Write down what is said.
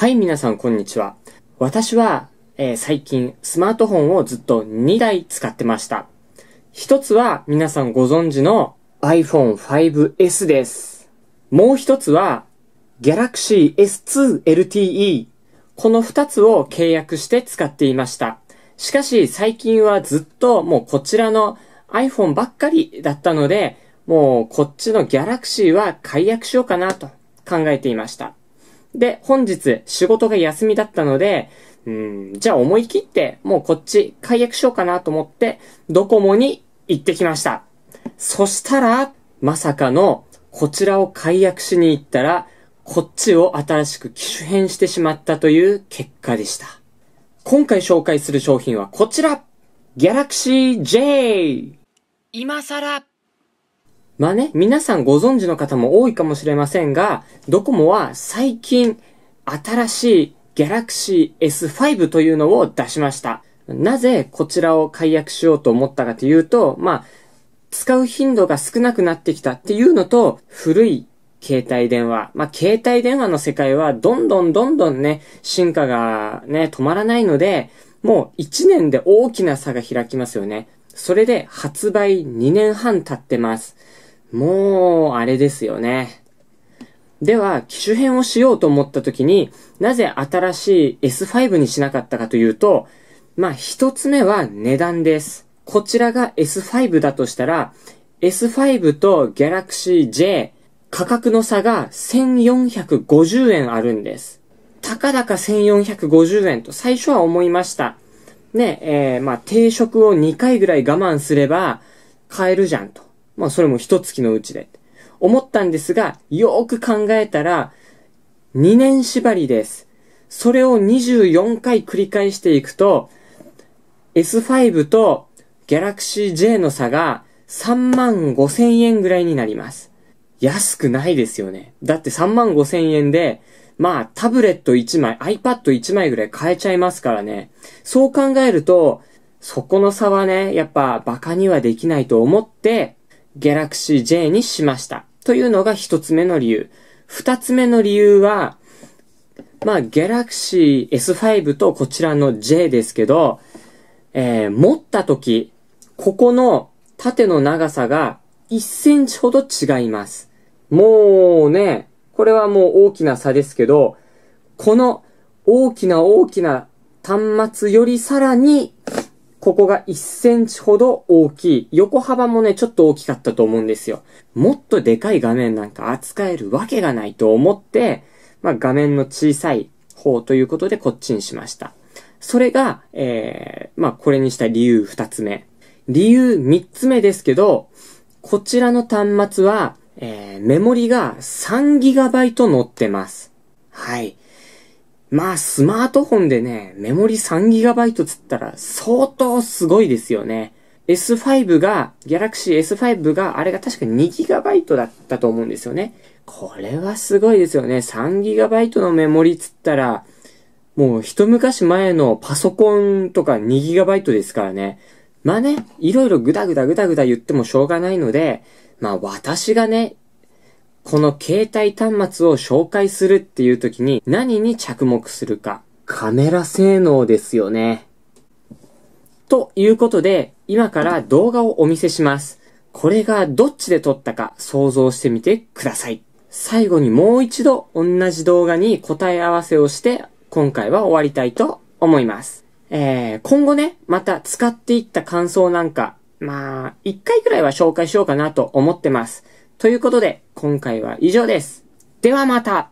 はい、皆さんこんにちは。私は、えー最近スマートフォンをずっと2台使ってました。一つは皆さんご存知の iPhone 5S です。もう一つは Galaxy S2 LTE。この二つを契約して使っていました。しかし最近はずっともうこちらの iPhone ばっかりだったので、もうこっちの Galaxy は解約しようかなと考えていました。で、本日仕事が休みだったので、うん、じゃあ思い切ってもうこっち解約しようかなと思ってドコモに行ってきました。そしたら、まさかのこちらを解約しに行ったら、こっちを新しく機種変してしまったという結果でした。今回紹介する商品はこちら !Galaxy J! 今更まあね、皆さんご存知の方も多いかもしれませんが、ドコモは最近新しい Galaxy S5 というのを出しました。なぜこちらを解約しようと思ったかというと、まあ、使う頻度が少なくなってきたっていうのと、古い携帯電話。まあ、携帯電話の世界はどんどんどんどんね、進化がね、止まらないので、もう1年で大きな差が開きますよね。それで発売2年半経ってます。もう、あれですよね。では、機種変をしようと思った時に、なぜ新しい S5 にしなかったかというと、まあ、一つ目は値段です。こちらが S5 だとしたら、S5 と Galaxy J、価格の差が1450円あるんです。たかだか1450円と最初は思いました。ね、えー、まあ、定食を2回ぐらい我慢すれば買えるじゃんと。まあ、それも一月のうちで。思ったんですが、よーく考えたら、2年縛りです。それを24回繰り返していくと、S5 と Galaxy J の差が3万5千円ぐらいになります。安くないですよね。だって3万5千円で、まあタブレット1枚、iPad1 枚ぐらい買えちゃいますからね。そう考えると、そこの差はね、やっぱバカにはできないと思って、Galaxy J にしました。というのが一つ目の理由。二つ目の理由は、まあ Galaxy S5 とこちらの J ですけど、えー持った時、ここの縦の長さが1センチほど違います。もうね、これはもう大きな差ですけど、この大きな大きな端末よりさらに、ここが1センチほど大きい。横幅もね、ちょっと大きかったと思うんですよ。もっとでかい画面なんか扱えるわけがないと思って、まあ画面の小さい方ということでこっちにしました。それが、えー、まあこれにした理由二つ目。理由三つ目ですけど、こちらの端末は、えー、メモリが 3GB 載ってます。はい。まあ、スマートフォンでね、メモリ 3GB つったら相当すごいですよね。S5 が、Galaxy S5 が、あれが確か 2GB だったと思うんですよね。これはすごいですよね。3GB のメモリつったら、もう一昔前のパソコンとか 2GB ですからね。まあね、いろいろグダグダグダグダ言ってもしょうがないので、まあ私がね、この携帯端末を紹介するっていう時に何に着目するか。カメラ性能ですよね。ということで、今から動画をお見せします。これがどっちで撮ったか想像してみてください。最後にもう一度同じ動画に答え合わせをして、今回は終わりたいと思います。えー、今後ね、また使っていった感想なんか、まあ、一回くらいは紹介しようかなと思ってます。ということで、今回は以上です。ではまた